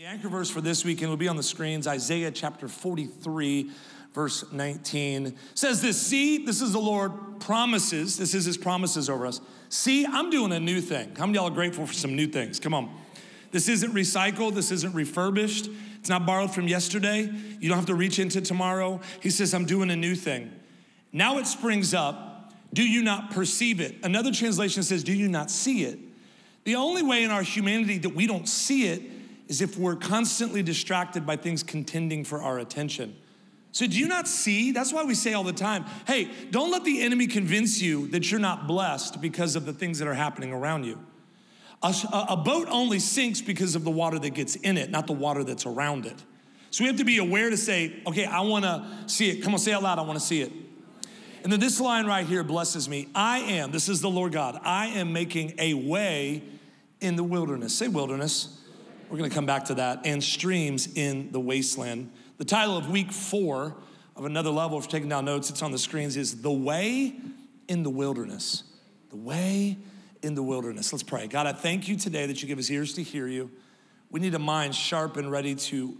The anchor verse for this weekend will be on the screens Isaiah chapter 43, verse 19. says this See, this is the Lord promises, this is his promises over us. See, I'm doing a new thing. How many y'all are grateful for some new things? Come on. This isn't recycled, this isn't refurbished, it's not borrowed from yesterday. You don't have to reach into tomorrow. He says, I'm doing a new thing. Now it springs up. Do you not perceive it? Another translation says, Do you not see it? The only way in our humanity that we don't see it is if we're constantly distracted by things contending for our attention. So, do you not see? That's why we say all the time hey, don't let the enemy convince you that you're not blessed because of the things that are happening around you. A, a, boat only sinks because of the water that gets in it, not the water that's around it. So, we have to be aware to say, okay, I wanna see it. Come on, say out loud, I wanna see it. And then this line right here blesses me. I am, this is the Lord God, I am making a way in the wilderness. Say wilderness. We're going to come back to that. And streams in the wasteland. The title of week four of another level, if you're taking down notes, it's on the screens, is The Way in the Wilderness. The Way in the Wilderness. Let's pray. God, I thank you today that you give us ears to hear you. We need a mind sharp and ready to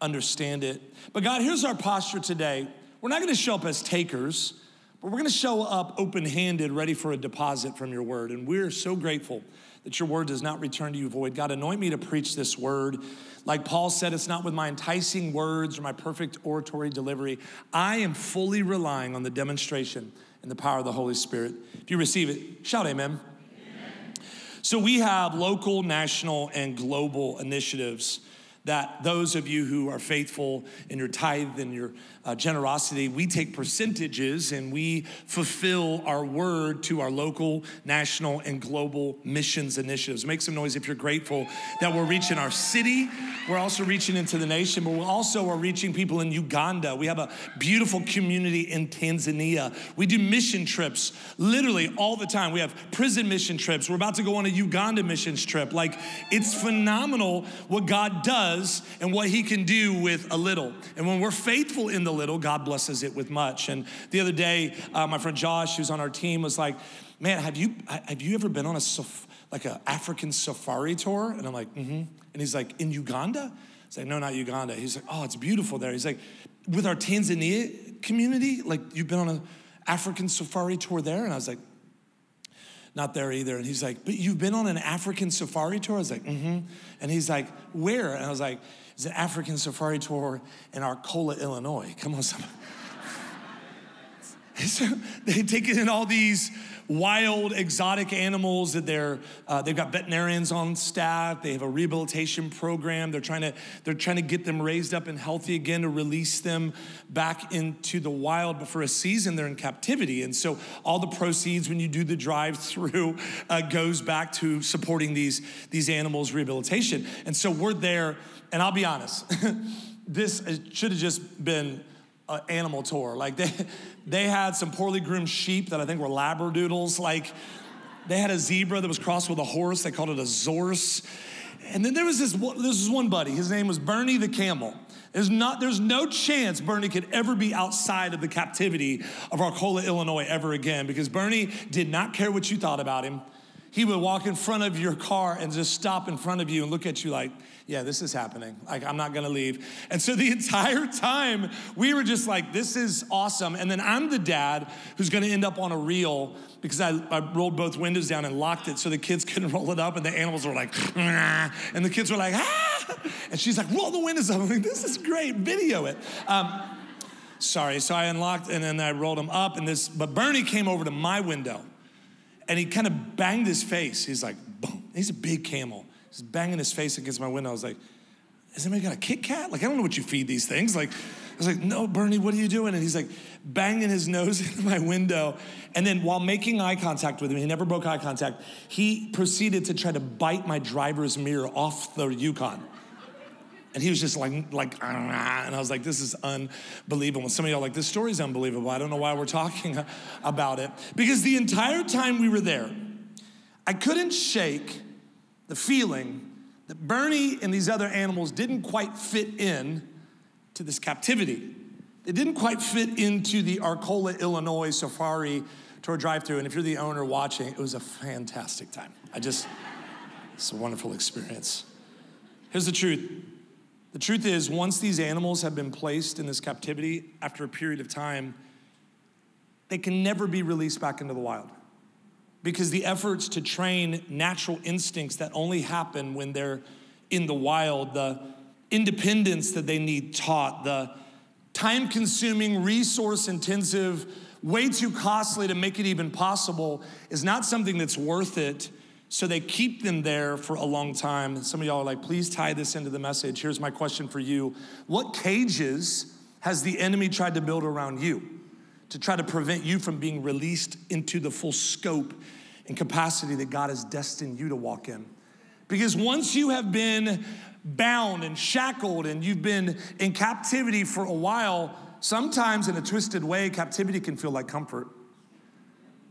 understand it. But God, here's our posture today. We're not going to show up as takers, but we're going to show up open handed, ready for a deposit from your word. And we're so grateful that your word does not return to you void. God, anoint me to preach this word. Like Paul said, it's not with my enticing words or my perfect oratory delivery. I am fully relying on the demonstration and the power of the Holy Spirit. If you receive it, shout amen. amen. So we have local, national, and global initiatives that those of you who are faithful in your tithe and your uh, generosity, we take percentages and we fulfill our word to our local, national, and global missions initiatives. Make some noise if you're grateful that we're reaching our city. We're also reaching into the nation, but we also are reaching people in Uganda. We have a beautiful community in Tanzania. We do mission trips literally all the time. We have prison mission trips. We're about to go on a Uganda missions trip. Like, it's phenomenal what God does and what He can do with a little. And when we're faithful in the little, God blesses it with much. And the other day, uh, my friend Josh, who's on our team, was like, "Man, have you have you ever been on a like an African safari tour?" And I'm like, "Mm-hmm." And he's like, "In Uganda?" He's like, "No, not Uganda." He's like, "Oh, it's beautiful there." He's like, "With our Tanzania community, like you've been on an African safari tour there?" And I was like, not there either. And he's like, but you've been on an African safari tour? I was like, mm-hmm. And he's like, where? And I was like, it's an African safari tour in Arcola, Illinois. Come on, somebody. so they take in all these wild, exotic animals that they're, uh, they've got veterinarians on staff. They have a rehabilitation program. They're trying, to, they're trying to get them raised up and healthy again to release them back into the wild. But for a season, they're in captivity. And so all the proceeds when you do the drive through uh, goes back to supporting these, these animals' rehabilitation. And so we're there, and I'll be honest, this should have just been an animal tour. Like they, they had some poorly groomed sheep that I think were labradoodles. Like they had a zebra that was crossed with a horse. They called it a zorse. And then there was this, this was one buddy. His name was Bernie the camel. There's, not, there's no chance Bernie could ever be outside of the captivity of Arcola, Illinois ever again because Bernie did not care what you thought about him. He would walk in front of your car and just stop in front of you and look at you like, yeah, this is happening. Like, I'm not gonna leave. And so the entire time, we were just like, this is awesome. And then I'm the dad who's gonna end up on a reel because I, I rolled both windows down and locked it so the kids couldn't roll it up. And the animals were like, ah, and the kids were like, ah. And she's like, roll the windows up. I'm like, this is great, video it. Um, sorry, so I unlocked and then I rolled them up. And this, but Bernie came over to my window and he kind of banged his face. He's like, boom. He's a big camel. He's banging his face against my window. I was like, has anybody got a Kit Kat? Like, I don't know what you feed these things. Like, I was like, no, Bernie, what are you doing? And he's like banging his nose into my window. And then while making eye contact with me, he never broke eye contact, he proceeded to try to bite my driver's mirror off the Yukon. And he was just like, like, ah, and I was like, this is unbelievable. some of y'all like, this story's unbelievable. I don't know why we're talking about it. Because the entire time we were there, I couldn't shake the feeling that Bernie and these other animals didn't quite fit in to this captivity. They didn't quite fit into the Arcola, Illinois safari tour drive through. And if you're the owner watching, it was a fantastic time. I just, it's a wonderful experience. Here's the truth The truth is, once these animals have been placed in this captivity after a period of time, they can never be released back into the wild. Because the efforts to train natural instincts that only happen when they're in the wild, the independence that they need taught, the time consuming, resource intensive, way too costly to make it even possible is not something that's worth it. So they keep them there for a long time. Some of y'all are like, please tie this into the message. Here's my question for you What cages has the enemy tried to build around you to try to prevent you from being released into the full scope and capacity that God has destined you to walk in? Because once you have been bound and shackled and you've been in captivity for a while, sometimes in a twisted way, captivity can feel like comfort.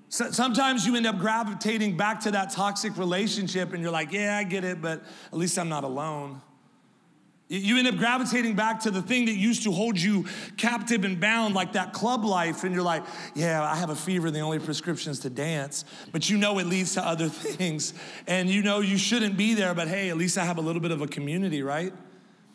So sometimes you end up gravitating back to that toxic relationship and you're like, yeah, I get it, but at least I'm not alone. You end up gravitating back to the thing that used to hold you captive and bound, like that club life, and you're like, yeah, I have a fever, and the only prescription is to dance. But you know it leads to other things, and you know you shouldn't be there, but hey, at least I have a little bit of a community, right?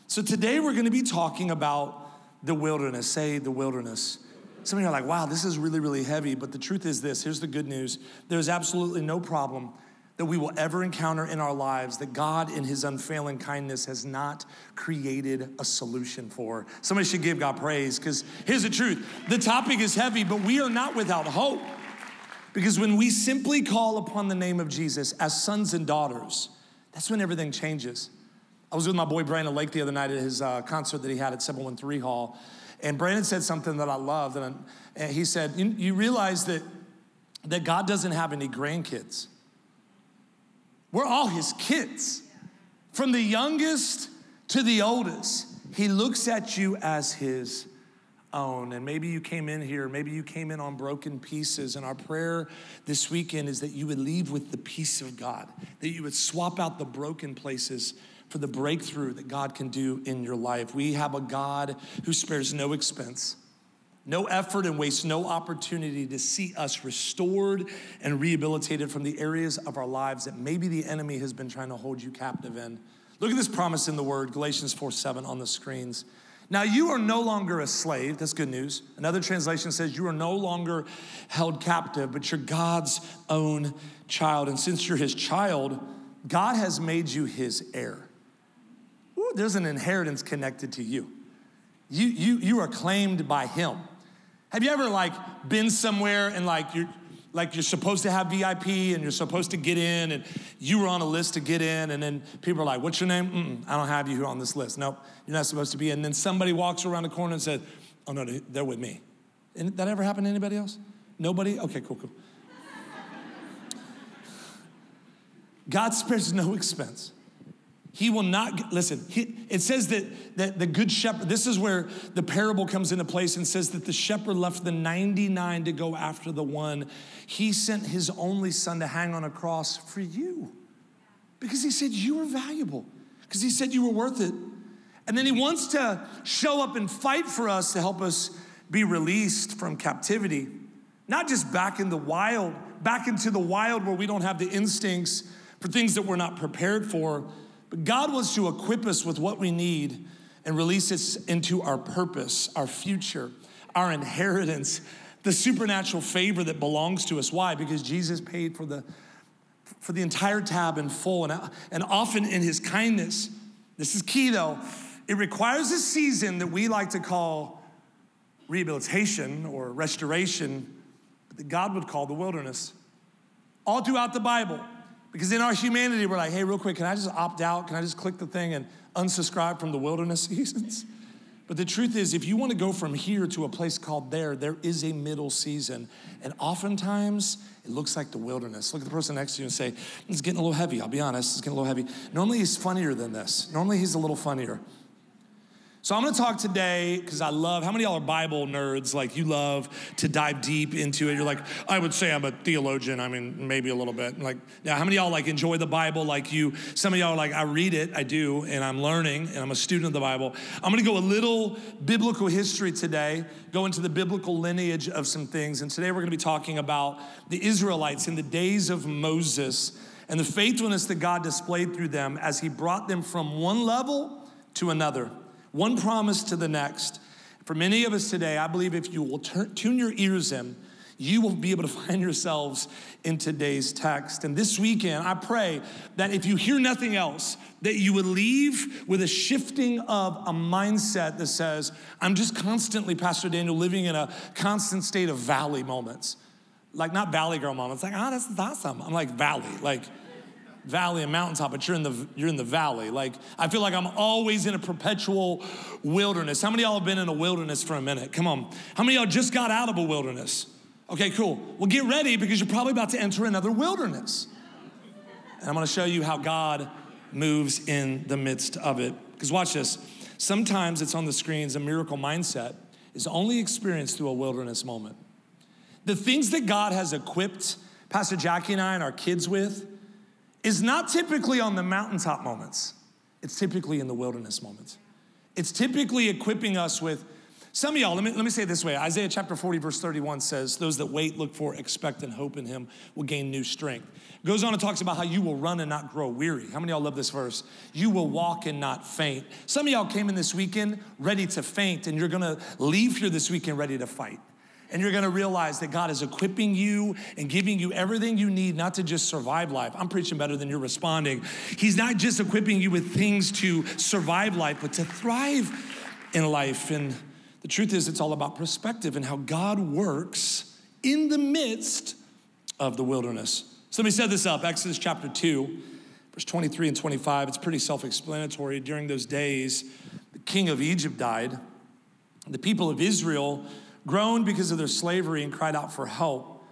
So today we're gonna be talking about the wilderness. Say the wilderness. Some of you are like, wow, this is really, really heavy. But the truth is this here's the good news there's absolutely no problem that we will ever encounter in our lives that God, in His unfailing kindness, has not created a solution for. Somebody should give God praise because here's the truth the topic is heavy, but we are not without hope. Because when we simply call upon the name of Jesus as sons and daughters, that's when everything changes. I was with my boy Brandon Lake the other night at his uh, concert that he had at 713 Hall. And Brandon said something that I loved. And, and he said, you, you realize that, that God doesn't have any grandkids. We're all his kids. From the youngest to the oldest, he looks at you as his own. And maybe you came in here, maybe you came in on broken pieces. And our prayer this weekend is that you would leave with the peace of God, that you would swap out the broken places for the breakthrough that God can do in your life. We have a God who spares no expense no effort and wastes no opportunity to see us restored and rehabilitated from the areas of our lives that maybe the enemy has been trying to hold you captive in. Look at this promise in the word, Galatians 4 7 on the screens. Now you are no longer a slave. That's good news. Another translation says you are no longer held captive, but you're God's own child. And since you're his child, God has made you his heir. There's an inheritance connected to you. You, you, you are claimed by him. Have you ever like been somewhere and like you're like you're supposed to have VIP and you're supposed to get in and you were on a list to get in and then people are like, what's your name? Mm-mm, I don't have you on this list. Nope, you're not supposed to be. And then somebody walks around the corner and says, oh no, they're with me. And that ever happened to anybody else? Nobody? Okay, cool, cool. God spares no expense. He will not, listen, he, it says that, that the good shepherd, this is where the parable comes into place and says that the shepherd left the 99 to go after the one. He sent his only son to hang on a cross for you because he said you were valuable, because he said you were worth it. And then he wants to show up and fight for us to help us be released from captivity, not just back in the wild, back into the wild where we don't have the instincts for things that we're not prepared for but God wants to equip us with what we need and release us into our purpose, our future, our inheritance, the supernatural favor that belongs to us. Why? Because Jesus paid for the for the entire tab in full and, and often in his kindness. This is key though. It requires a season that we like to call rehabilitation or restoration, but that God would call the wilderness. All throughout the Bible, because in our humanity, we're like, hey, real quick, can I just opt out? Can I just click the thing and unsubscribe from the wilderness seasons? But the truth is, if you want to go from here to a place called there, there is a middle season. And oftentimes, it looks like the wilderness. Look at the person next to you and say, it's getting a little heavy. I'll be honest, it's getting a little heavy. Normally, he's funnier than this. Normally, he's a little funnier. So I'm gonna talk today because I love, how many y'all are Bible nerds? Like you love to dive deep into it. You're like, I would say I'm a theologian. I mean, maybe a little bit. Like, now, how many y'all like enjoy the Bible like you? Some of y'all are like, I read it, I do, and I'm learning, and I'm a student of the Bible. I'm gonna go a little biblical history today, go into the biblical lineage of some things. And today we're gonna be talking about the Israelites in the days of Moses and the faithfulness that God displayed through them as he brought them from one level to another, one promise to the next. For many of us today, I believe if you will turn, tune your ears in, you will be able to find yourselves in today's text. And this weekend, I pray that if you hear nothing else, that you would leave with a shifting of a mindset that says, I'm just constantly, Pastor Daniel, living in a constant state of valley moments. Like not valley girl moments, like, ah, oh, that's awesome. I'm like valley, like valley and mountaintop, but you're in the you're in the valley. Like I feel like I'm always in a perpetual wilderness. How many y'all have been in a wilderness for a minute? Come on. How many y'all just got out of a wilderness? Okay, cool. Well, get ready because you're probably about to enter another wilderness. And I'm gonna show you how God moves in the midst of it. Because watch this. Sometimes it's on the screens, a miracle mindset is only experienced through a wilderness moment. The things that God has equipped Pastor Jackie and I and our kids with is not typically on the mountaintop moments, it's typically in the wilderness moments. It's typically equipping us with some of y'all, let me, let me say it this way Isaiah chapter 40, verse 31 says, Those that wait, look for, expect, and hope in him will gain new strength. Goes on and talks about how you will run and not grow weary. How many y'all love this verse? You will walk and not faint. Some of y'all came in this weekend ready to faint, and you're gonna leave here this weekend ready to fight. And you're gonna realize that God is equipping you and giving you everything you need not to just survive life. I'm preaching better than you're responding. He's not just equipping you with things to survive life, but to thrive in life. And the truth is, it's all about perspective and how God works in the midst of the wilderness. So let me set this up Exodus chapter 2, verse 23 and 25. It's pretty self explanatory. During those days, the king of Egypt died. The people of Israel groaned because of their slavery and cried out for help.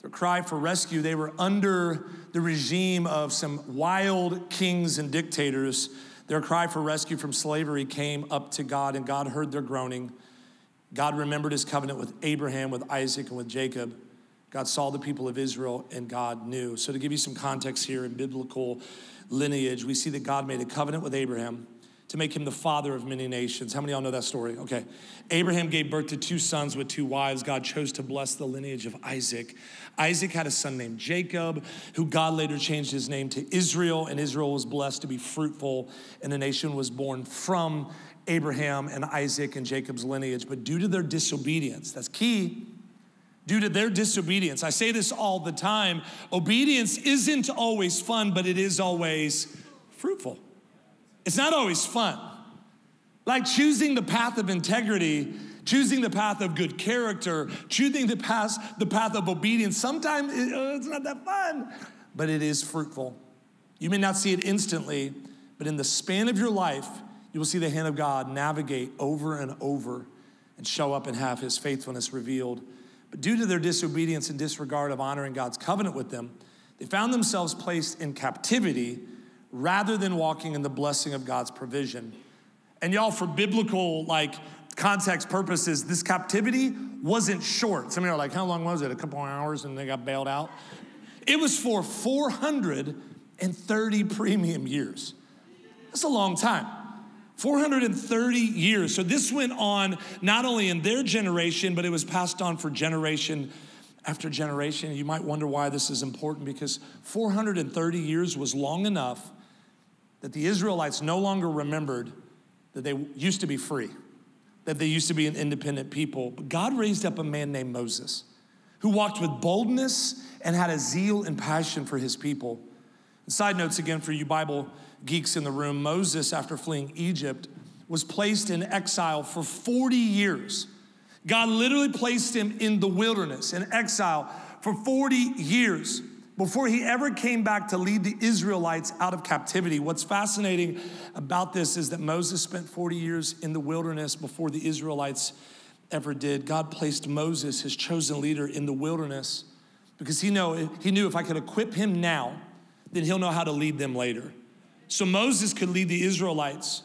Their cry for rescue, they were under the regime of some wild kings and dictators. Their cry for rescue from slavery came up to God, and God heard their groaning. God remembered his covenant with Abraham, with Isaac, and with Jacob. God saw the people of Israel and God knew. So, to give you some context here in biblical lineage, we see that God made a covenant with Abraham to make him the father of many nations. How many of y'all know that story? Okay. Abraham gave birth to two sons with two wives. God chose to bless the lineage of Isaac. Isaac had a son named Jacob, who God later changed his name to Israel, and Israel was blessed to be fruitful, and a nation was born from Abraham and Isaac and Jacob's lineage, but due to their disobedience, that's key. Due to their disobedience, I say this all the time obedience isn't always fun, but it is always fruitful. It's not always fun. Like choosing the path of integrity, choosing the path of good character, choosing the path, the path of obedience, sometimes uh, it's not that fun, but it is fruitful. You may not see it instantly, but in the span of your life, you will see the hand of God navigate over and over and show up and have his faithfulness revealed. But due to their disobedience and disregard of honoring God's covenant with them, they found themselves placed in captivity rather than walking in the blessing of God's provision. And y'all, for biblical like context purposes, this captivity wasn't short. Some of you are like, how long was it? A couple hours and they got bailed out? It was for 430 premium years. That's a long time. 430 years. So this went on not only in their generation, but it was passed on for generation after generation. You might wonder why this is important because 430 years was long enough that the Israelites no longer remembered that they used to be free, that they used to be an independent people. But God raised up a man named Moses who walked with boldness and had a zeal and passion for his people. And side notes again for you Bible geeks in the room, Moses, after fleeing Egypt, was placed in exile for 40 years. God literally placed him in the wilderness, in exile, for 40 years before he ever came back to lead the Israelites out of captivity. What's fascinating about this is that Moses spent 40 years in the wilderness before the Israelites ever did. God placed Moses, his chosen leader, in the wilderness because he, know, he knew if I could equip him now, then he'll know how to lead them later. So Moses could lead the Israelites.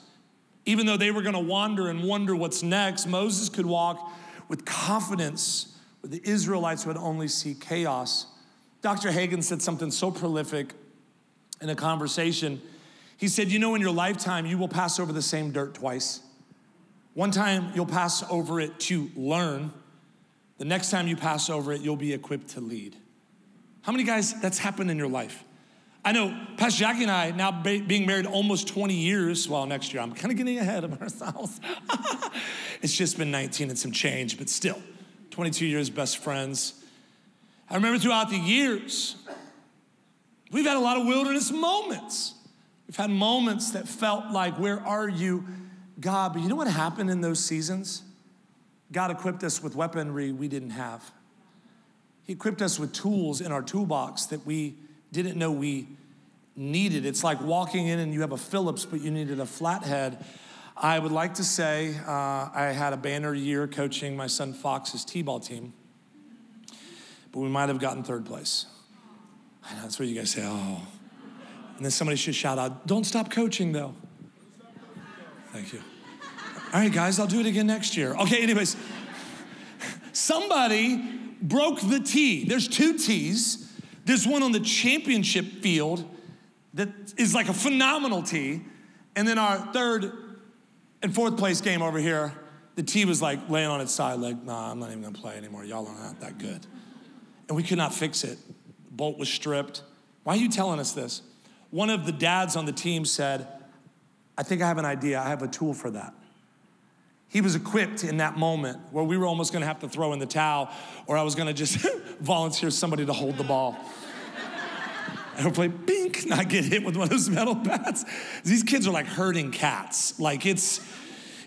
Even though they were going to wander and wonder what's next, Moses could walk with confidence where the Israelites would only see chaos. Dr. Hagin said something so prolific in a conversation. He said, You know, in your lifetime, you will pass over the same dirt twice. One time, you'll pass over it to learn. The next time you pass over it, you'll be equipped to lead. How many guys that's happened in your life? I know Pastor Jackie and I, now being married almost 20 years, well, next year, I'm kind of getting ahead of ourselves. it's just been 19 and some change, but still, 22 years best friends. I remember throughout the years, we've had a lot of wilderness moments. We've had moments that felt like, Where are you, God? But you know what happened in those seasons? God equipped us with weaponry we didn't have. He equipped us with tools in our toolbox that we didn't know we needed. It's like walking in and you have a Phillips, but you needed a flathead. I would like to say uh, I had a banner year coaching my son Fox's T ball team, but we might have gotten third place. I know, that's what you guys say, oh. And then somebody should shout out, don't stop coaching though. Thank you. All right, guys, I'll do it again next year. Okay, anyways, somebody broke the tee. There's two tees. There's one on the championship field that is like a phenomenal tee. And then our third and fourth place game over here, the tee was like laying on its side, like, nah, I'm not even gonna play anymore. Y'all are not that good. And we could not fix it. bolt was stripped. Why are you telling us this? One of the dads on the team said, I think I have an idea. I have a tool for that. He was equipped in that moment where we were almost gonna have to throw in the towel, or I was gonna just volunteer somebody to hold the ball. and hopefully, bink, not get hit with one of those metal bats. These kids are like herding cats. Like it's,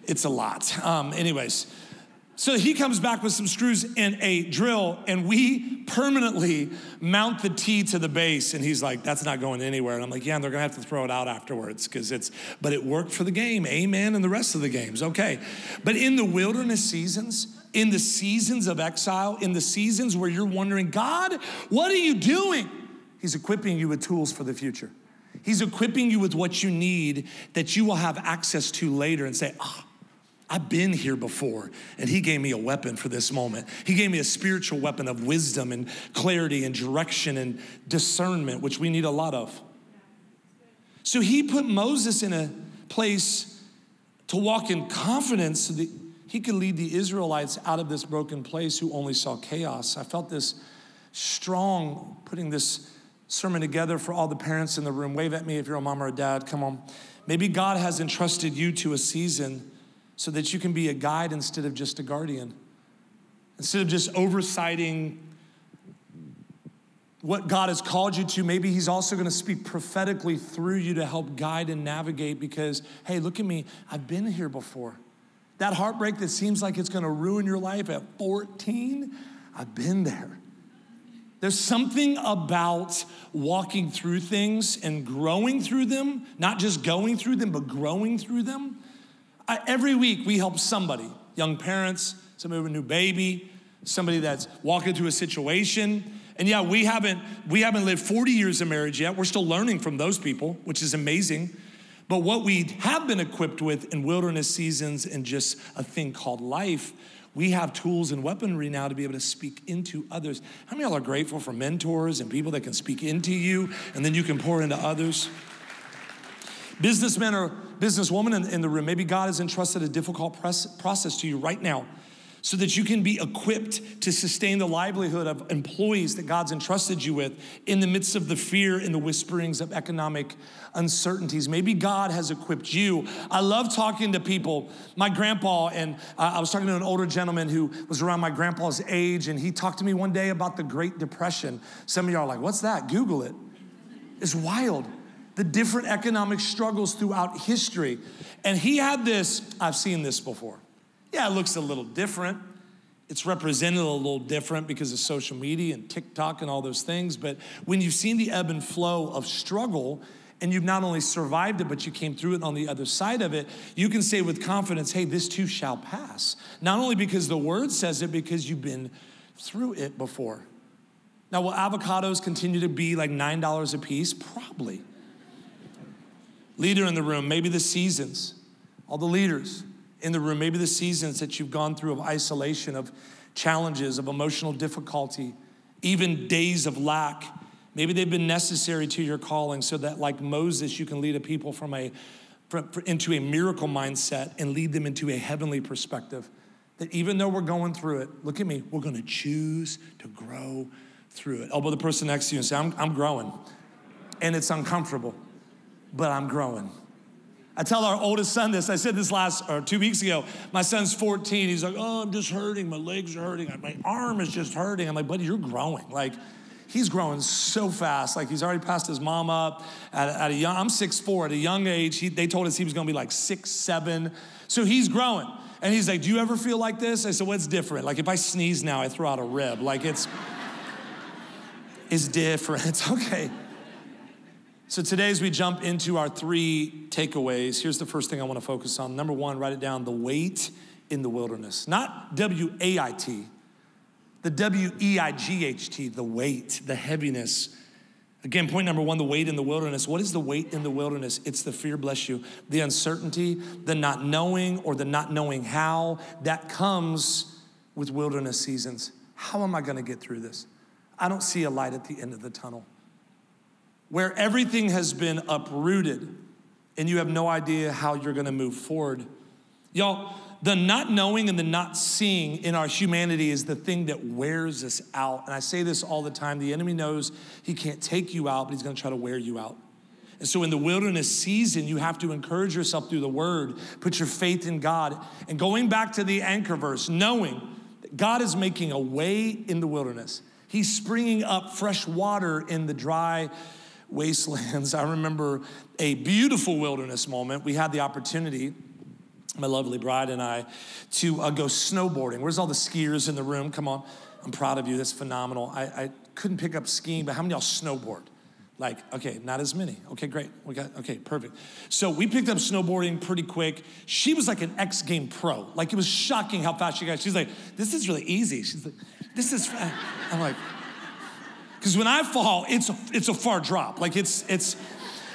it's a lot. Um, anyways, so he comes back with some screws and a drill, and we permanently mount the tee to the base. And he's like, That's not going anywhere. And I'm like, Yeah, and they're gonna have to throw it out afterwards because it's, but it worked for the game. Amen. And the rest of the games. Okay. But in the wilderness seasons, in the seasons of exile, in the seasons where you're wondering, God, what are you doing? He's equipping you with tools for the future. He's equipping you with what you need that you will have access to later and say, Ah, I've been here before, and he gave me a weapon for this moment. He gave me a spiritual weapon of wisdom and clarity and direction and discernment, which we need a lot of. So he put Moses in a place to walk in confidence so that he could lead the Israelites out of this broken place who only saw chaos. I felt this strong putting this sermon together for all the parents in the room. Wave at me if you're a mom or a dad. Come on. Maybe God has entrusted you to a season so that you can be a guide instead of just a guardian. Instead of just oversighting what God has called you to, maybe He's also going to speak prophetically through you to help guide and navigate because, hey, look at me, I've been here before. That heartbreak that seems like it's going to ruin your life at 14, I've been there. There's something about walking through things and growing through them, not just going through them, but growing through them I, every week we help somebody, young parents, somebody with a new baby, somebody that's walking through a situation. And yeah, we haven't we haven't lived 40 years of marriage yet. We're still learning from those people, which is amazing. But what we have been equipped with in wilderness seasons and just a thing called life, we have tools and weaponry now to be able to speak into others. How many of y'all are grateful for mentors and people that can speak into you and then you can pour into others? Businessmen or businesswoman in, in the room, maybe God has entrusted a difficult process to you right now so that you can be equipped to sustain the livelihood of employees that God's entrusted you with in the midst of the fear and the whisperings of economic uncertainties. Maybe God has equipped you. I love talking to people. My grandpa, and uh, I was talking to an older gentleman who was around my grandpa's age, and he talked to me one day about the Great Depression. Some of y'all are like, what's that? Google it. It's wild the different economic struggles throughout history. And he had this, I've seen this before. Yeah, it looks a little different. It's represented a little different because of social media and TikTok and all those things. But when you've seen the ebb and flow of struggle, and you've not only survived it, but you came through it on the other side of it, you can say with confidence, hey, this too shall pass. Not only because the word says it, because you've been through it before. Now, will avocados continue to be like $9 a piece? Probably leader in the room, maybe the seasons, all the leaders in the room, maybe the seasons that you've gone through of isolation, of challenges, of emotional difficulty, even days of lack. Maybe they've been necessary to your calling so that, like Moses, you can lead a people from a, from, into a miracle mindset and lead them into a heavenly perspective. That even though we're going through it, look at me, we're gonna choose to grow through it. Elbow the person next to you and say, I'm, I'm growing. and it's uncomfortable, but I'm growing. I tell our oldest son this. I said this last or two weeks ago. My son's 14. He's like, "Oh, I'm just hurting. My legs are hurting. My arm is just hurting." I'm like, "Buddy, you're growing. Like, he's growing so fast. Like, he's already passed his mom up at, at a young. I'm 6'4". At a young age, he, they told us he was going to be like six seven. So he's growing. And he's like, "Do you ever feel like this?" I said, "What's different? Like, if I sneeze now, I throw out a rib. Like, it's." is different. Okay. So today, as we jump into our three takeaways, here's the first thing I want to focus on. Number one, write it down the weight in the wilderness. Not W A I T, the W E I G H T, the weight, the heaviness. Again, point number one the weight in the wilderness. What is the weight in the wilderness? It's the fear, bless you, the uncertainty, the not knowing or the not knowing how that comes with wilderness seasons. How am I going to get through this? I don't see a light at the end of the tunnel. Where everything has been uprooted and you have no idea how you're gonna move forward. Y'all, the not knowing and the not seeing in our humanity is the thing that wears us out. And I say this all the time the enemy knows he can't take you out, but he's gonna try to wear you out. And so, in the wilderness season, you have to encourage yourself through the word, put your faith in God. And going back to the anchor verse, knowing that God is making a way in the wilderness. He's springing up fresh water in the dry wastelands. I remember a beautiful wilderness moment. We had the opportunity, my lovely bride and I, to uh, go snowboarding. Where's all the skiers in the room? Come on. I'm proud of you. That's phenomenal. I, I couldn't pick up skiing, but how many y'all snowboard? Like, okay, not as many. Okay, great. We got, okay, perfect. So we picked up snowboarding pretty quick. She was like an X game pro. Like, it was shocking how fast she got. She's like, this is really easy. She's like, this is, I'm like, because when I fall, it's a, it's a far drop. Like it's, it's,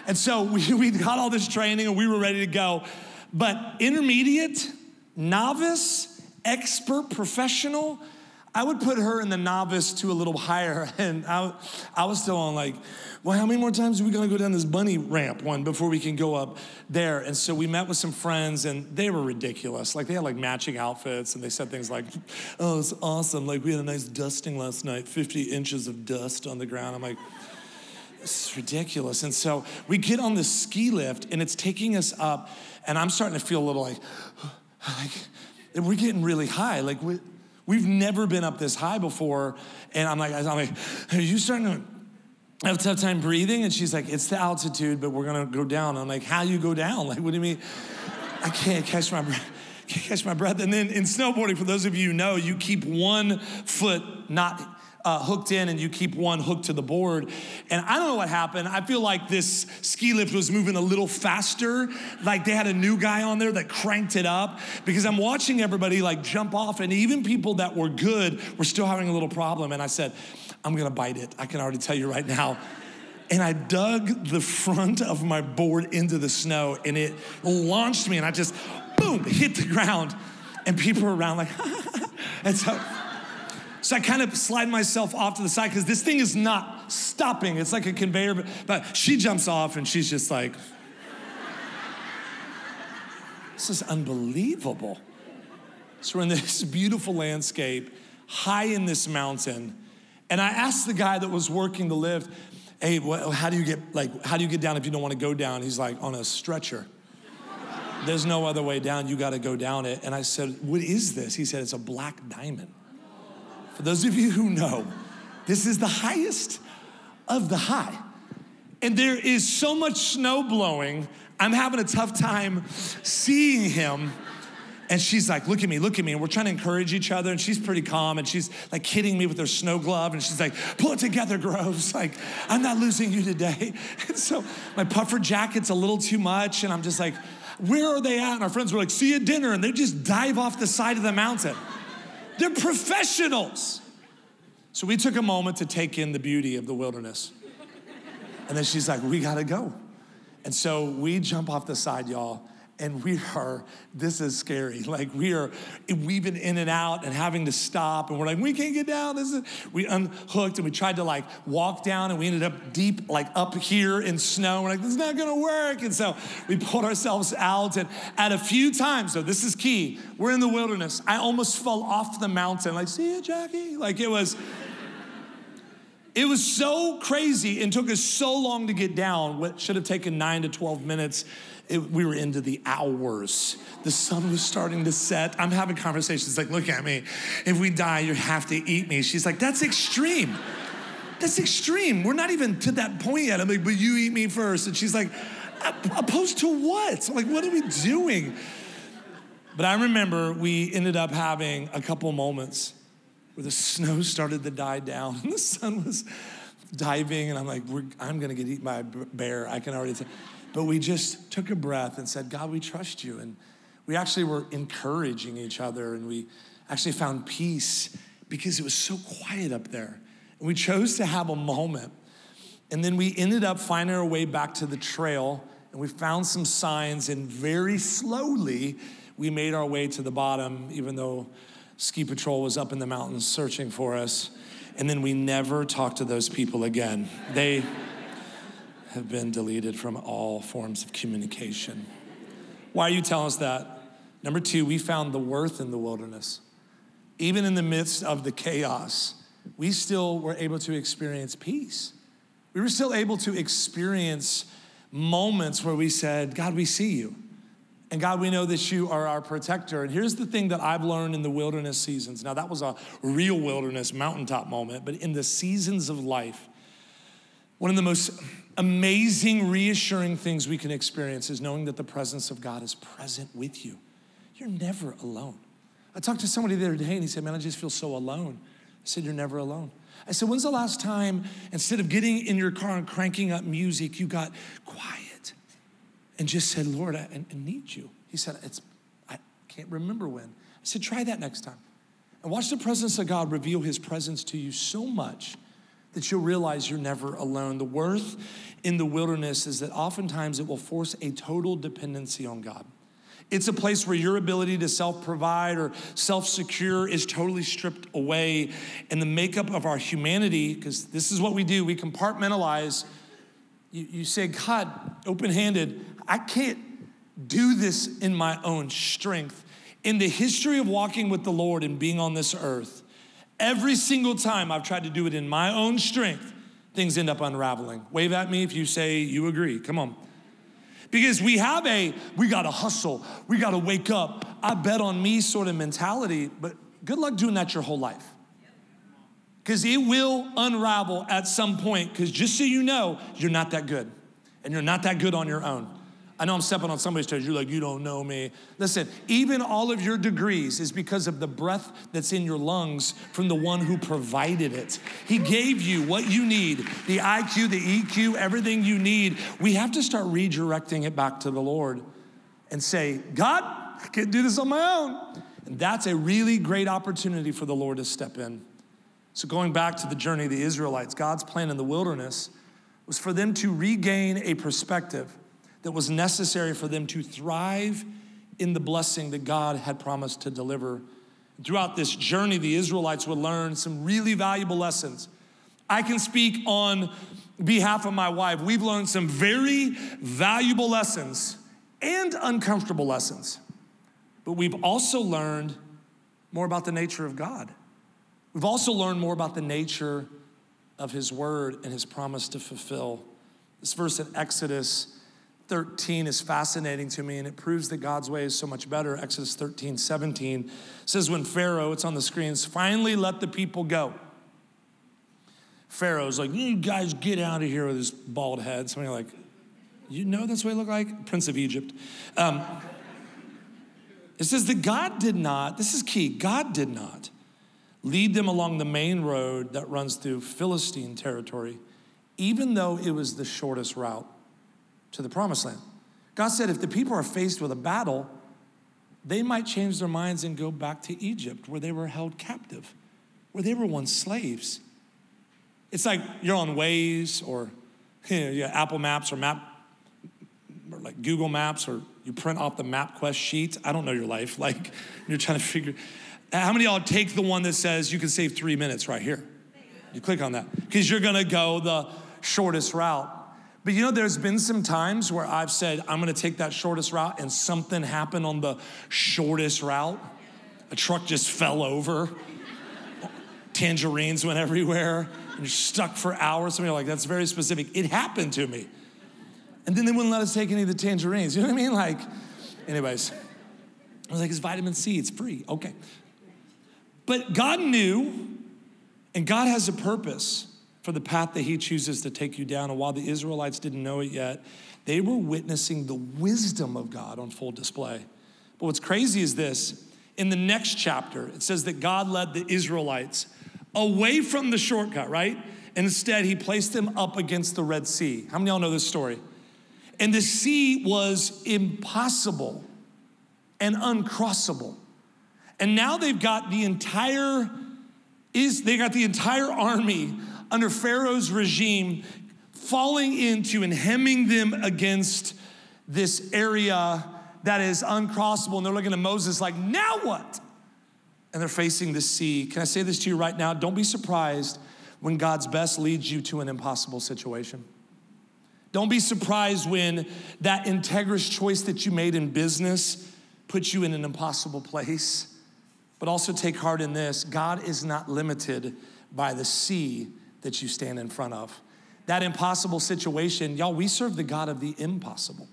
and so we, we got all this training and we were ready to go. But intermediate, novice, expert, professional, I would put her in the novice to a little higher. And I, I was still on like, well, how many more times are we gonna go down this bunny ramp one before we can go up there? And so we met with some friends and they were ridiculous. Like they had like matching outfits and they said things like, oh, it's awesome. Like we had a nice dusting last night, 50 inches of dust on the ground. I'm like, it's ridiculous. And so we get on the ski lift and it's taking us up and I'm starting to feel a little like, like we're getting really high. Like we, we've never been up this high before. And I'm like, I'm like, are you starting to have a tough time breathing. And she's like, it's the altitude, but we're gonna go down. I'm like, how you go down? Like, what do you mean? I can't catch my breath. Can't catch my breath. And then in snowboarding, for those of you who know, you keep one foot not uh, hooked in and you keep one hooked to the board. And I don't know what happened. I feel like this ski lift was moving a little faster. Like they had a new guy on there that cranked it up because I'm watching everybody like jump off, and even people that were good were still having a little problem. And I said, I'm gonna bite it. I can already tell you right now. And I dug the front of my board into the snow and it launched me and I just, boom, hit the ground. And people were around like, and so, so I kind of slide myself off to the side because this thing is not stopping. It's like a conveyor, but, she jumps off and she's just like, this is unbelievable. So we're in this beautiful landscape, high in this mountain. And I asked the guy that was working the lift, hey, what, how do you get like how do you get down if you don't want to go down? He's like, on a stretcher. There's no other way down. You got to go down it. And I said, what is this? He said, it's a black diamond. For those of you who know, this is the highest of the high. And there is so much snow blowing, I'm having a tough time seeing him and she's like, look at me, look at me. And we're trying to encourage each other. And she's pretty calm. And she's like hitting me with her snow glove. And she's like, pull it together, Groves. Like, I'm not losing you today. And so my puffer jacket's a little too much. And I'm just like, where are they at? And our friends were like, see you at dinner. And they just dive off the side of the mountain. They're professionals. So we took a moment to take in the beauty of the wilderness. And then she's like, we gotta go. And so we jump off the side, y'all and we are this is scary. Like we are weaving in and out and having to stop and we're like we can't get down. This is we unhooked and we tried to like walk down and we ended up deep like up here in snow. We're like this is not gonna work. And so we pulled ourselves out and at a few times though, this is key we're in the wilderness. I almost fell off the mountain. Like see you jackie. Like it was It was so crazy and took us so long to get down. What should have taken nine to 12 minutes, it, we were into the hours. The sun was starting to set. I'm having conversations like, look at me. If we die, you have to eat me. She's like, that's extreme. That's extreme. We're not even to that point yet. I'm like, but you eat me first. And she's like, opposed to what? I'm like, what are we doing? But I remember we ended up having a couple moments where the snow started to die down and the sun was diving, and I'm like, I'm gonna get eaten by a bear. I can already tell. But we just took a breath and said, God, we trust you. And we actually were encouraging each other, and we actually found peace because it was so quiet up there. And we chose to have a moment. And then we ended up finding our way back to the trail, and we found some signs, and very slowly, we made our way to the bottom, even though ski patrol was up in the mountains searching for us. And then we never talked to those people again. They have been deleted from all forms of communication. Why are you telling us that? Number two, we found the worth in the wilderness. Even in the midst of the chaos, we still were able to experience peace. We were still able to experience moments where we said, God, we see you. And God, we know that you are our protector. And here's the thing that I've learned in the wilderness seasons. Now, that was a real wilderness mountaintop moment, but in the seasons of life, one of the most amazing, reassuring things we can experience is knowing that the presence of God is present with you. You're never alone. I talked to somebody the other day and he said, Man, I just feel so alone. I said, You're never alone. I said, When's the last time, instead of getting in your car and cranking up music, you got quiet? And just said, Lord, I, I need you. He said, it's, I can't remember when. I said, try that next time. And watch the presence of God reveal his presence to you so much that you'll realize you're never alone. The worth in the wilderness is that oftentimes it will force a total dependency on God. It's a place where your ability to self provide or self secure is totally stripped away. And the makeup of our humanity, because this is what we do, we compartmentalize. You, you say, God, open handed, I can't do this in my own strength. In the history of walking with the Lord and being on this earth, every single time I've tried to do it in my own strength, things end up unraveling. Wave at me if you say you agree. Come on. Because we have a, we gotta hustle, we gotta wake up, I bet on me sort of mentality, but good luck doing that your whole life. Because it will unravel at some point, because just so you know, you're not that good, and you're not that good on your own. I know I'm stepping on somebody's toes. You're like, you don't know me. Listen, even all of your degrees is because of the breath that's in your lungs from the one who provided it. He gave you what you need the IQ, the EQ, everything you need. We have to start redirecting it back to the Lord and say, God, I can't do this on my own. And that's a really great opportunity for the Lord to step in. So, going back to the journey of the Israelites, God's plan in the wilderness was for them to regain a perspective that was necessary for them to thrive in the blessing that God had promised to deliver. Throughout this journey, the Israelites would learn some really valuable lessons. I can speak on behalf of my wife. We've learned some very valuable lessons and uncomfortable lessons. But we've also learned more about the nature of God. We've also learned more about the nature of His word and His promise to fulfill. This verse in Exodus 13 is fascinating to me and it proves that God's way is so much better. Exodus 13, 17 says, When Pharaoh, it's on the screens, finally let the people go. Pharaoh's like, You guys get out of here with his bald head. Somebody like, You know that's what he looked like? Prince of Egypt. Um, it says that God did not, this is key, God did not lead them along the main road that runs through Philistine territory, even though it was the shortest route to the promised land. God said if the people are faced with a battle, they might change their minds and go back to Egypt where they were held captive, where they were once slaves. It's like you're on Waze or you know, Apple Maps or Map, or like Google Maps, or you print off the MapQuest sheets. I don't know your life. Like you're trying to figure. How many of y'all take the one that says you can save three minutes right here? You click on that because you're gonna go the shortest route. But you know, there's been some times where I've said, I'm gonna take that shortest route, and something happened on the shortest route. A truck just fell over. tangerines went everywhere and you're stuck for hours. Some of you are like, that's very specific. It happened to me. And then they wouldn't let us take any of the tangerines. You know what I mean? Like, anyways, I was like, it's vitamin C, it's free. Okay. But God knew, and God has a purpose for the path that He chooses to take you down. And while the Israelites didn't know it yet, they were witnessing the wisdom of God on full display. But what's crazy is this in the next chapter, it says that God led the Israelites away from the shortcut, right? Instead, He placed them up against the Red Sea. How many of y'all know this story? And the sea was impossible and uncrossable. And now they've got the entire is they got the entire army under Pharaoh's regime falling into and hemming them against this area that is uncrossable. And they're looking at Moses like, now what? And they're facing the sea. Can I say this to you right now? Don't be surprised when God's best leads you to an impossible situation. Don't be surprised when that integrous choice that you made in business puts you in an impossible place. But also take heart in this God is not limited by the sea that you stand in front of. That impossible situation, y'all, we serve the God of the impossible.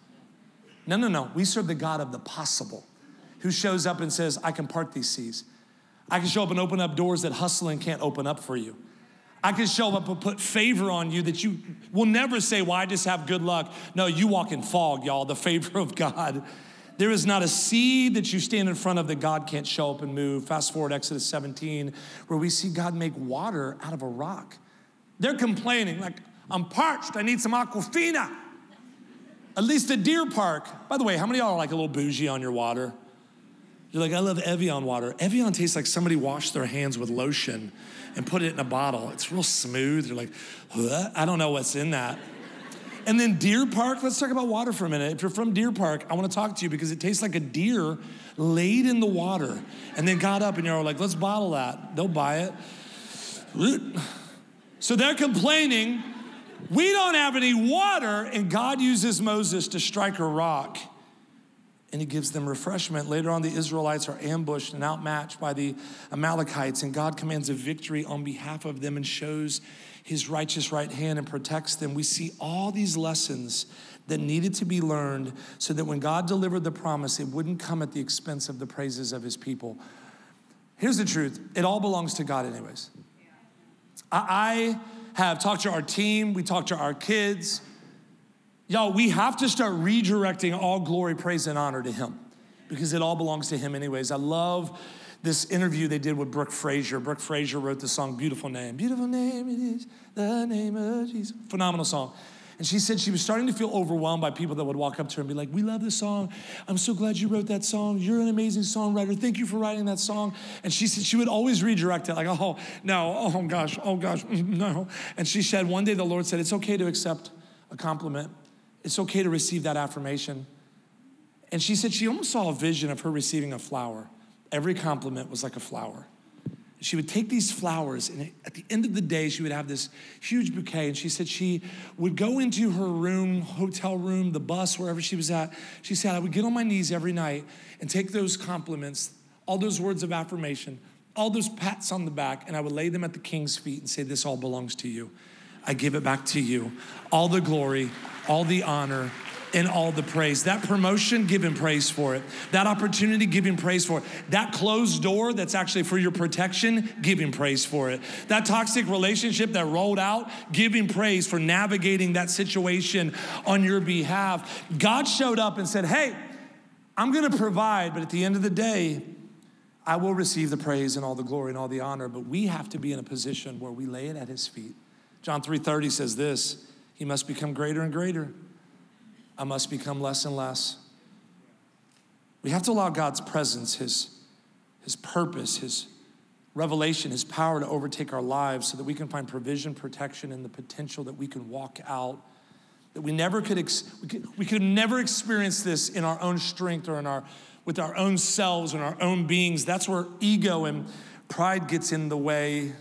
No, no, no. We serve the God of the possible who shows up and says, I can part these seas. I can show up and open up doors that hustling can't open up for you. I can show up and put favor on you that you will never say, Well, I just have good luck. No, you walk in fog, y'all, the favor of God. There is not a seed that you stand in front of that God can't show up and move. Fast forward Exodus 17, where we see God make water out of a rock. They're complaining, like, I'm parched, I need some aquafina. At least a deer park. By the way, how many of y'all are like a little bougie on your water? You're like, I love Evian water. Evian tastes like somebody washed their hands with lotion and put it in a bottle. It's real smooth. You're like? I don't know what's in that. And then Deer Park, let's talk about water for a minute. If you're from Deer Park, I want to talk to you because it tastes like a deer laid in the water and then got up and you're like, let's bottle that. They'll buy it. So they're complaining, we don't have any water, and God uses Moses to strike a rock and he gives them refreshment. Later on, the Israelites are ambushed and outmatched by the Amalekites, and God commands a victory on behalf of them and shows his righteous right hand and protects them. We see all these lessons that needed to be learned so that when God delivered the promise, it wouldn't come at the expense of the praises of his people. Here's the truth it all belongs to God, anyways. I have talked to our team, we talked to our kids. Y'all, we have to start redirecting all glory, praise, and honor to Him because it all belongs to Him, anyways. I love this interview they did with Brooke Fraser. Brooke Fraser wrote the song Beautiful Name. Beautiful name it is, the name of Jesus. Phenomenal song. And she said she was starting to feel overwhelmed by people that would walk up to her and be like, We love this song. I'm so glad you wrote that song. You're an amazing songwriter. Thank you for writing that song. And she said she would always redirect it, like, Oh, no, oh gosh, oh gosh, mm, no. And she said, One day the Lord said, It's okay to accept a compliment, it's okay to receive that affirmation. And she said she almost saw a vision of her receiving a flower. Every compliment was like a flower. She would take these flowers, and at the end of the day, she would have this huge bouquet. And she said she would go into her room, hotel room, the bus, wherever she was at. She said, I would get on my knees every night and take those compliments, all those words of affirmation, all those pats on the back, and I would lay them at the king's feet and say, This all belongs to you. I give it back to you. All the glory, all the honor, in all the praise. That promotion, give him praise for it. That opportunity, give him praise for it. That closed door that's actually for your protection, give him praise for it. That toxic relationship that rolled out, give him praise for navigating that situation on your behalf. God showed up and said, Hey, I'm gonna provide, but at the end of the day, I will receive the praise and all the glory and all the honor, but we have to be in a position where we lay it at his feet. John 3:30 says this, he must become greater and greater. I must become less and less. We have to allow God's presence, His, His purpose, His revelation, His power to overtake our lives so that we can find provision, protection, and the potential that we can walk out. That we never could, ex- we could, we could never experience this in our own strength or in our, with our own selves and our own beings. That's where ego and pride gets in the way.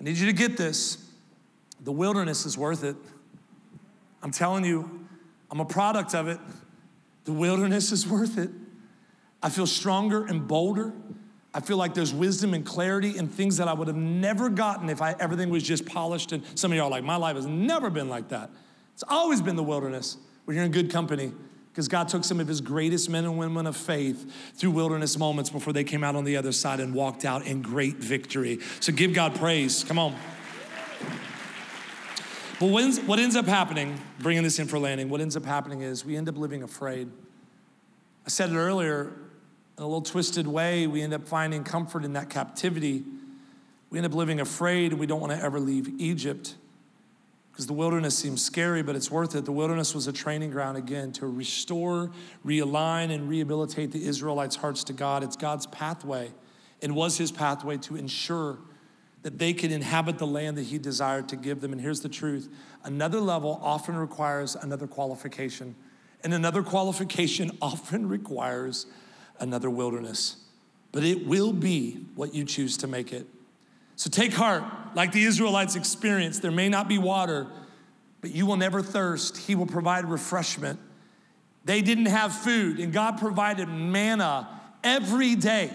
I need you to get this. The wilderness is worth it. I'm telling you, I'm a product of it. The wilderness is worth it. I feel stronger and bolder. I feel like there's wisdom and clarity and things that I would have never gotten if I, everything was just polished. And some of y'all are like, my life has never been like that. It's always been the wilderness when you're in good company because God took some of his greatest men and women of faith through wilderness moments before they came out on the other side and walked out in great victory. So give God praise. Come on. But what ends up happening, bringing this in for landing, what ends up happening is we end up living afraid. I said it earlier, in a little twisted way, we end up finding comfort in that captivity. We end up living afraid and we don't want to ever leave Egypt because the wilderness seems scary, but it's worth it. The wilderness was a training ground again to restore, realign, and rehabilitate the Israelites' hearts to God. It's God's pathway. and was his pathway to ensure that they could inhabit the land that he desired to give them. And here's the truth another level often requires another qualification, and another qualification often requires another wilderness. But it will be what you choose to make it. So take heart, like the Israelites experienced. There may not be water, but you will never thirst. He will provide refreshment. They didn't have food, and God provided manna every day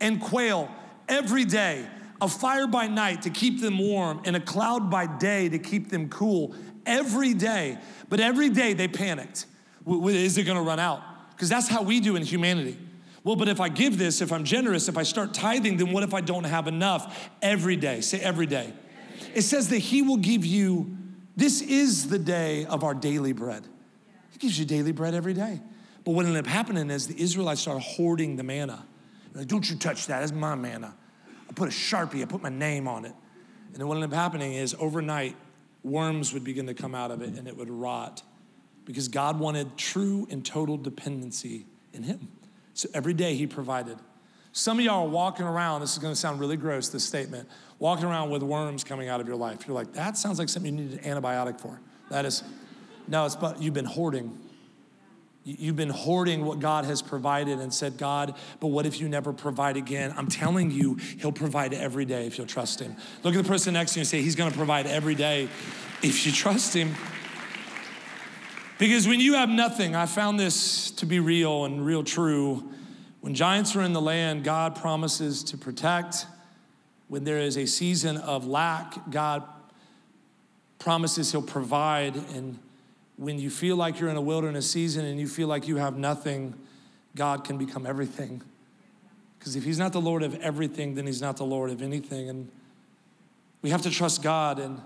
and quail every day, a fire by night to keep them warm, and a cloud by day to keep them cool every day. But every day they panicked. Is it gonna run out? Because that's how we do in humanity. Well, but if I give this, if I'm generous, if I start tithing, then what if I don't have enough every day? Say every day. It says that He will give you, this is the day of our daily bread. He gives you daily bread every day. But what ended up happening is the Israelites started hoarding the manna. Like, don't you touch that, that's my manna. Put a Sharpie, I put my name on it. And then what ended up happening is overnight, worms would begin to come out of it and it would rot because God wanted true and total dependency in Him. So every day he provided. Some of y'all are walking around, this is gonna sound really gross, this statement, walking around with worms coming out of your life. You're like, that sounds like something you need an antibiotic for. That is, no, it's but you've been hoarding. You've been hoarding what God has provided and said, God, but what if you never provide again? I'm telling you, He'll provide every day if you'll trust Him. Look at the person next to you and say, He's gonna provide every day if you trust Him. Because when you have nothing, I found this to be real and real true. When giants are in the land, God promises to protect. When there is a season of lack, God promises He'll provide. And when you feel like you're in a wilderness season and you feel like you have nothing, God can become everything. Because if He's not the Lord of everything, then He's not the Lord of anything. And we have to trust God. And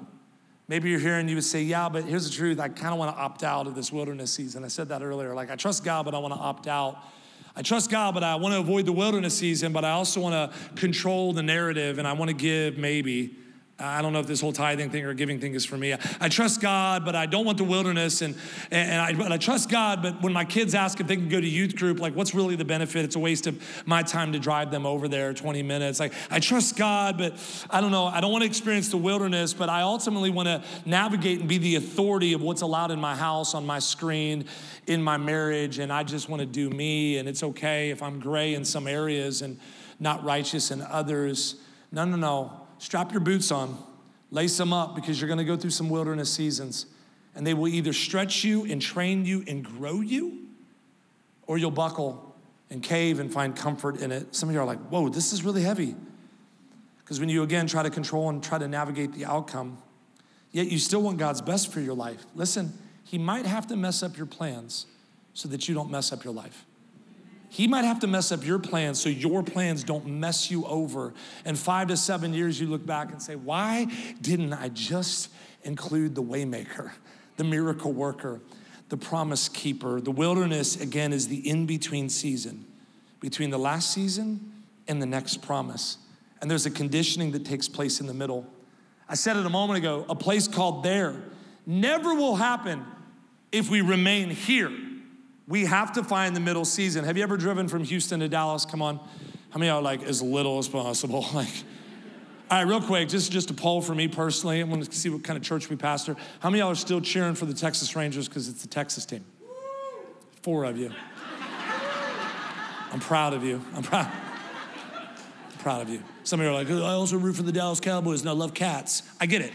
Maybe you're here and you would say, Yeah, but here's the truth. I kind of want to opt out of this wilderness season. I said that earlier. Like, I trust God, but I want to opt out. I trust God, but I want to avoid the wilderness season, but I also want to control the narrative and I want to give maybe. I don't know if this whole tithing thing or giving thing is for me. I, I trust God, but I don't want the wilderness. And, and I, but I trust God, but when my kids ask if they can go to youth group, like, what's really the benefit? It's a waste of my time to drive them over there 20 minutes. Like, I trust God, but I don't know. I don't want to experience the wilderness, but I ultimately want to navigate and be the authority of what's allowed in my house, on my screen, in my marriage. And I just want to do me. And it's okay if I'm gray in some areas and not righteous in others. No, no, no strap your boots on, lace them up because you're going to go through some wilderness seasons. And they will either stretch you and train you and grow you, or you'll buckle and cave and find comfort in it. Some of you are like, whoa, this is really heavy. Because when you again try to control and try to navigate the outcome, yet you still want God's best for your life. Listen, He might have to mess up your plans so that you don't mess up your life. He might have to mess up your plans so your plans don't mess you over. And five to seven years, you look back and say, Why didn't I just include the waymaker, the miracle worker, the promise keeper? The wilderness, again, is the in between season between the last season and the next promise. And there's a conditioning that takes place in the middle. I said it a moment ago a place called there never will happen if we remain here we have to find the middle season. Have you ever driven from Houston to Dallas? Come on. How many are like as little as possible? Like, all right, real quick, just, just a poll for me personally. I want to see what kind of church we pastor. How many of y'all are still cheering for the Texas Rangers because it's the Texas team? Four of you. I'm proud of you. I'm proud. I'm proud of you. Some of you are like, I also root for the Dallas Cowboys and I love cats. I get it.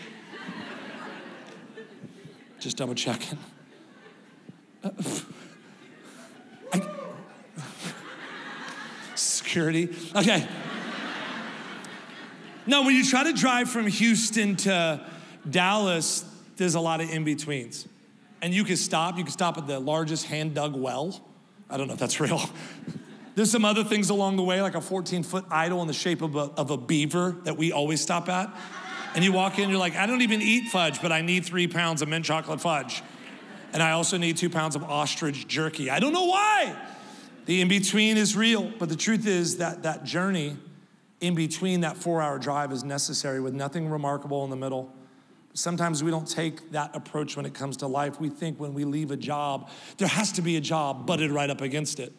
Just double checking. security. Okay. No, when you try to drive from Houston to Dallas, there's a lot of in betweens. And you can stop. You can stop at the largest hand dug well. I don't know if that's real. There's some other things along the way, like a 14 foot idol in the shape of a, of a beaver that we always stop at. And you walk in, you're like, I don't even eat fudge, but I need three pounds of mint chocolate fudge. And I also need two pounds of ostrich jerky. I don't know why. The in between is real, but the truth is that that journey in between that four hour drive is necessary with nothing remarkable in the middle. Sometimes we don't take that approach when it comes to life. We think when we leave a job, there has to be a job butted right up against it.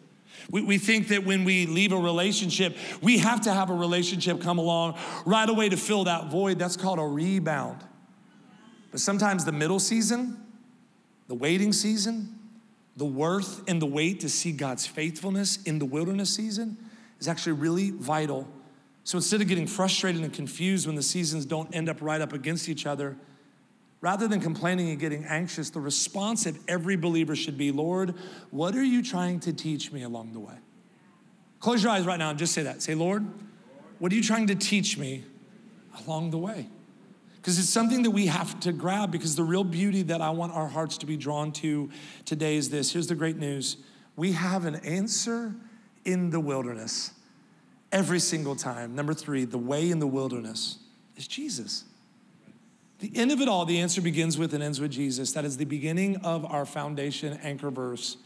We, we think that when we leave a relationship, we have to have a relationship come along right away to fill that void. That's called a rebound. But sometimes the middle season, the waiting season, the worth and the wait to see God's faithfulness in the wilderness season is actually really vital. So instead of getting frustrated and confused when the seasons don't end up right up against each other, rather than complaining and getting anxious, the response of every believer should be Lord, what are you trying to teach me along the way? Close your eyes right now and just say that. Say, Lord, what are you trying to teach me along the way? Because it's something that we have to grab because the real beauty that I want our hearts to be drawn to today is this. Here's the great news we have an answer in the wilderness every single time. Number three, the way in the wilderness is Jesus. The end of it all, the answer begins with and ends with Jesus. That is the beginning of our foundation anchor verse.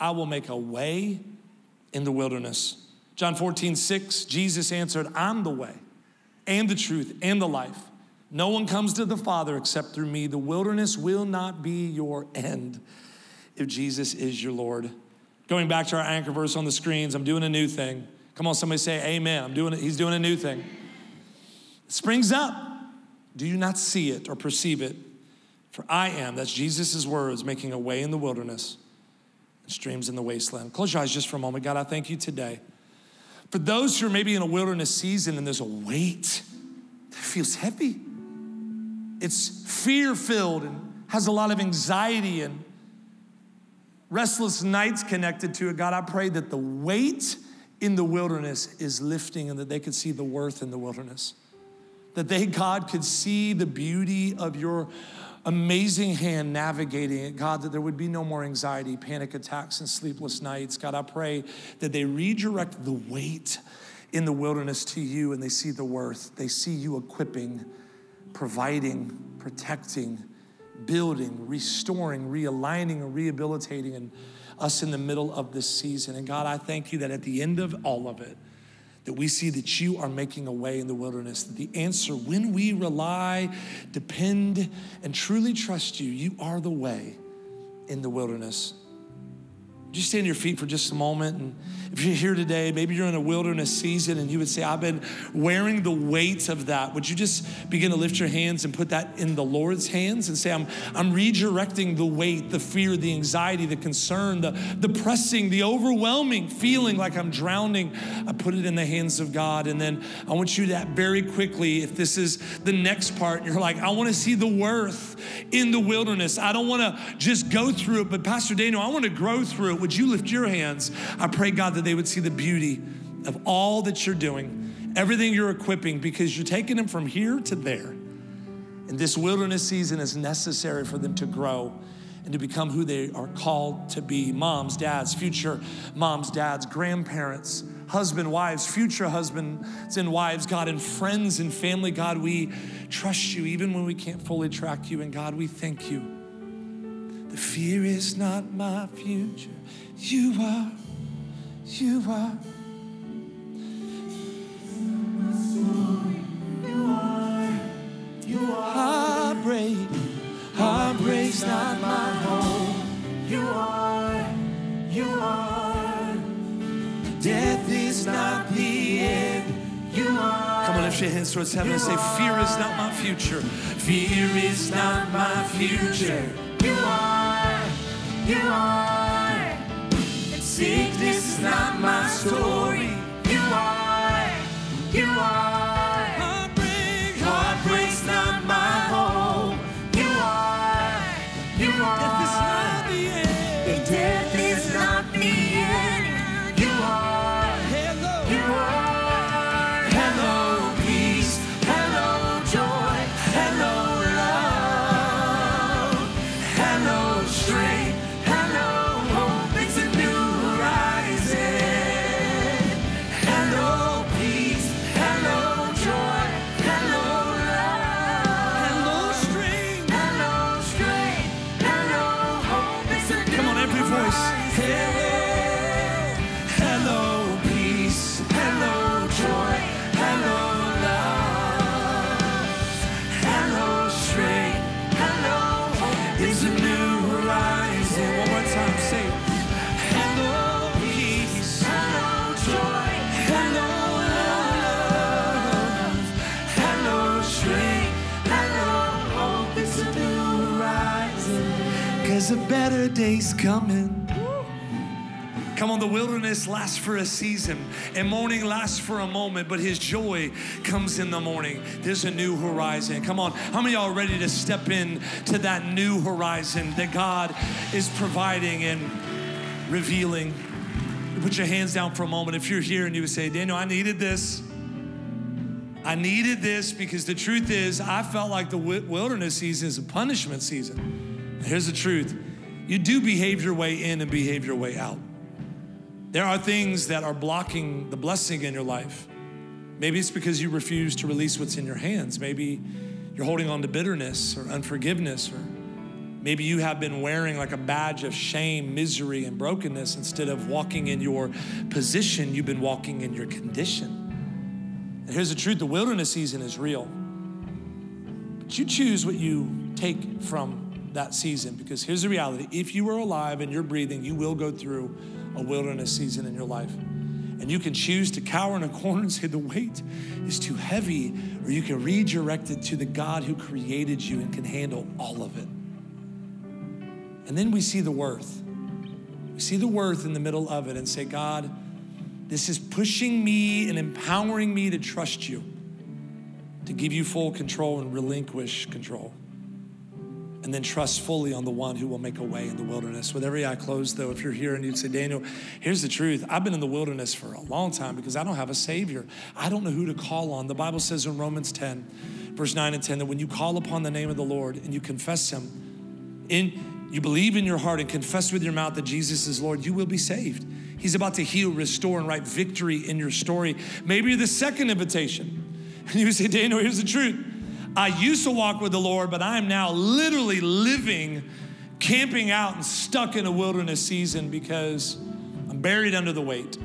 I will make a way in the wilderness. John 14, 6, Jesus answered, I'm the way and the truth and the life. No one comes to the Father except through me. The wilderness will not be your end if Jesus is your Lord. Going back to our anchor verse on the screens, I'm doing a new thing. Come on, somebody say amen. I'm doing it. He's doing a new thing. It springs up. Do you not see it or perceive it? For I am, that's Jesus' words, making a way in the wilderness and streams in the wasteland. Close your eyes just for a moment. God, I thank you today. For those who are maybe in a wilderness season and there's a weight that feels heavy it's fear filled and has a lot of anxiety and restless nights connected to it. God, I pray that the weight in the wilderness is lifting and that they could see the worth in the wilderness. That they, God, could see the beauty of your amazing hand navigating it. God, that there would be no more anxiety, panic attacks, and sleepless nights. God, I pray that they redirect the weight in the wilderness to you and they see the worth. They see you equipping providing, protecting, building, restoring, realigning, and rehabilitating and us in the middle of this season. And God, I thank you that at the end of all of it, that we see that you are making a way in the wilderness, that the answer, when we rely, depend, and truly trust you, you are the way in the wilderness. Just stand your feet for just a moment. And if you're here today, maybe you're in a wilderness season and you would say, I've been wearing the weight of that. Would you just begin to lift your hands and put that in the Lord's hands and say, I'm, I'm redirecting the weight, the fear, the anxiety, the concern, the, the pressing, the overwhelming feeling like I'm drowning. I put it in the hands of God. And then I want you to very quickly, if this is the next part, you're like, I want to see the worth in the wilderness. I don't want to just go through it, but Pastor Daniel, I want to grow through it would you lift your hands? I pray, God, that they would see the beauty of all that you're doing, everything you're equipping, because you're taking them from here to there. And this wilderness season is necessary for them to grow and to become who they are called to be moms, dads, future moms, dads, grandparents, husband, wives, future husbands and wives, God, and friends and family. God, we trust you even when we can't fully track you. And God, we thank you the fear is not my future. You are, you are. You are, you are. Heartbreak, heartbreak's not my home. You are, you are. Death is not the end. You are. Come on, lift your hands towards heaven and say, Fear is not my future. Fear is not my future. You are, you are. Sickness is not my story. You are, you are. Heartbreak, heartbreak's not my home. You are, you are. A better day's coming. Come on, the wilderness lasts for a season, and mourning lasts for a moment, but his joy comes in the morning. There's a new horizon. Come on, how many y'all are ready to step in to that new horizon that God is providing and revealing? Put your hands down for a moment. If you're here and you would say, Daniel, I needed this. I needed this because the truth is, I felt like the wilderness season is a punishment season. Here's the truth you do behave your way in and behave your way out. There are things that are blocking the blessing in your life. Maybe it's because you refuse to release what's in your hands. Maybe you're holding on to bitterness or unforgiveness, or maybe you have been wearing like a badge of shame, misery, and brokenness instead of walking in your position, you've been walking in your condition. And here's the truth the wilderness season is real. But you choose what you take from that season because here's the reality if you are alive and you're breathing, you will go through a wilderness season in your life. And you can choose to cower in a corner and say, the weight is too heavy, or you can redirect it to the God who created you and can handle all of it. And then we see the worth. We see the worth in the middle of it and say, God, this is pushing me and empowering me to trust you, to give you full control and relinquish control and then trust fully on the one who will make a way in the wilderness. With every eye closed, though, if you're here and you'd say, Daniel, here's the truth. I've been in the wilderness for a long time because I don't have a Savior. I don't know who to call on. The Bible says in Romans 10, verse 9 and 10, that when you call upon the name of the Lord and you confess Him, in, you believe in your heart and confess with your mouth that Jesus is Lord, you will be saved. He's about to heal, restore, and write victory in your story. Maybe the second invitation. And you say, Daniel, here's the truth. I used to walk with the Lord, but I am now literally living, camping out, and stuck in a wilderness season because I'm buried under the weight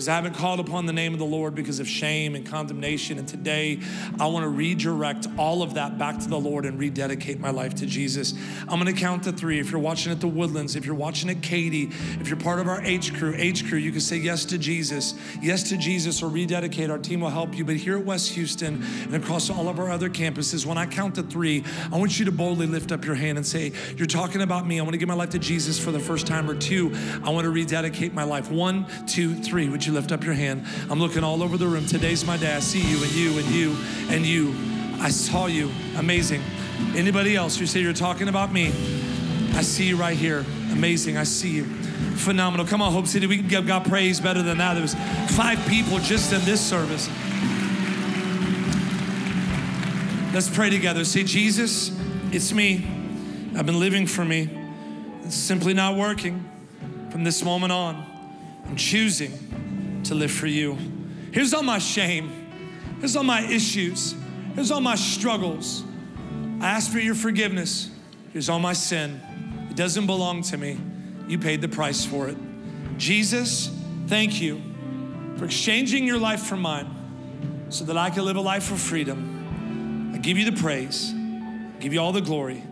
because I haven't called upon the name of the Lord because of shame and condemnation. And today, I want to redirect all of that back to the Lord and rededicate my life to Jesus. I'm going to count to three. If you're watching at the Woodlands, if you're watching at Katy, if you're part of our HCrew, H crew, you can say yes to Jesus, yes to Jesus, or rededicate. Our team will help you. But here at West Houston and across all of our other campuses, when I count to three, I want you to boldly lift up your hand and say, You're talking about me. I want to give my life to Jesus for the first time. Or two, I want to rededicate my life. One, two, three. Would you you lift up your hand? I'm looking all over the room. Today's my day. I see you and you and you and you. I saw you. Amazing. Anybody else? You say you're talking about me. I see you right here. Amazing. I see you. Phenomenal. Come on, Hope City. We can give God praise better than that. There was five people just in this service. Let's pray together. Say, Jesus, it's me. I've been living for me. It's simply not working. From this moment on, I'm choosing to live for you. Here's all my shame. Here's all my issues. Here's all my struggles. I ask for your forgiveness. Here's all my sin. It doesn't belong to me. You paid the price for it. Jesus, thank you for exchanging your life for mine so that I can live a life of freedom. I give you the praise, I give you all the glory.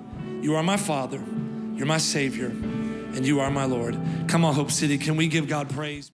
You are my Father, you're my Savior, and you are my Lord. Come on, Hope City, can we give God praise?